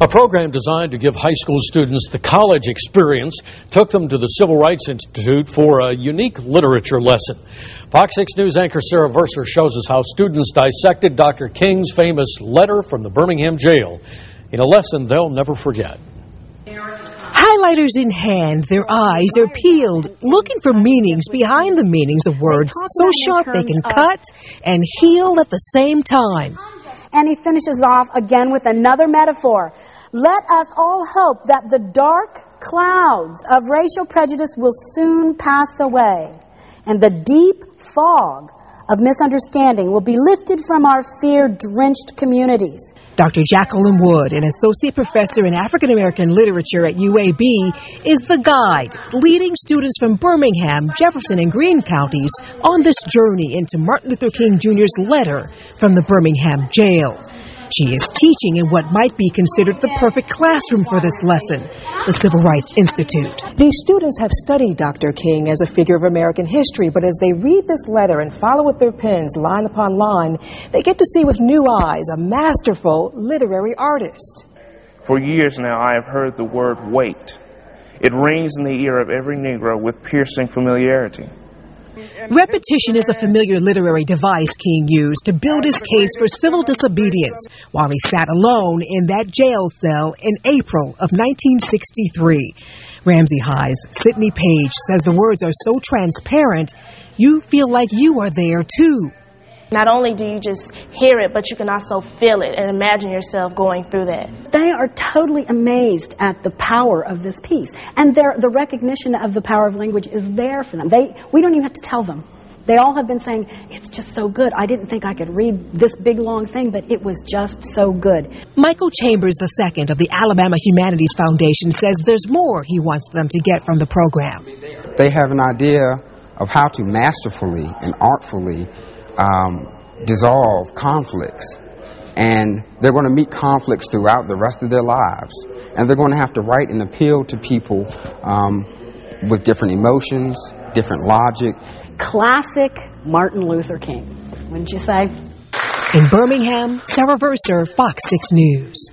A program designed to give high school students the college experience took them to the Civil Rights Institute for a unique literature lesson. Fox 6 News anchor Sarah Verser shows us how students dissected Dr. King's famous letter from the Birmingham jail in a lesson they'll never forget. Highlighters in hand, their eyes are peeled, looking for meanings behind the meanings of words so sharp they can cut and heal at the same time. And he finishes off again with another metaphor. Let us all hope that the dark clouds of racial prejudice will soon pass away and the deep fog of misunderstanding will be lifted from our fear drenched communities. Dr. Jacqueline Wood, an associate professor in African American literature at UAB, is the guide leading students from Birmingham, Jefferson, and Greene counties on this journey into Martin Luther King Jr.'s letter from the Birmingham jail. She is teaching in what might be considered the perfect classroom for this lesson, the Civil Rights Institute. These students have studied Dr. King as a figure of American history, but as they read this letter and follow with their pens line upon line, they get to see with new eyes a masterful literary artist. For years now, I have heard the word wait. It rings in the ear of every Negro with piercing familiarity. Repetition is a familiar literary device King used to build his case for civil disobedience while he sat alone in that jail cell in April of 1963. Ramsay High's Sydney Page says the words are so transparent, you feel like you are there too. Not only do you just hear it, but you can also feel it and imagine yourself going through that. They are totally amazed at the power of this piece. And the recognition of the power of language is there for them. They, we don't even have to tell them. They all have been saying, it's just so good. I didn't think I could read this big long thing, but it was just so good. Michael Chambers II of the Alabama Humanities Foundation says there's more he wants them to get from the program. They have an idea of how to masterfully and artfully um, dissolve conflicts. And they're going to meet conflicts throughout the rest of their lives. And they're going to have to write and appeal to people um, with different emotions, different logic. Classic Martin Luther King, wouldn't you say? In Birmingham, Sarah Verser, Fox 6 News.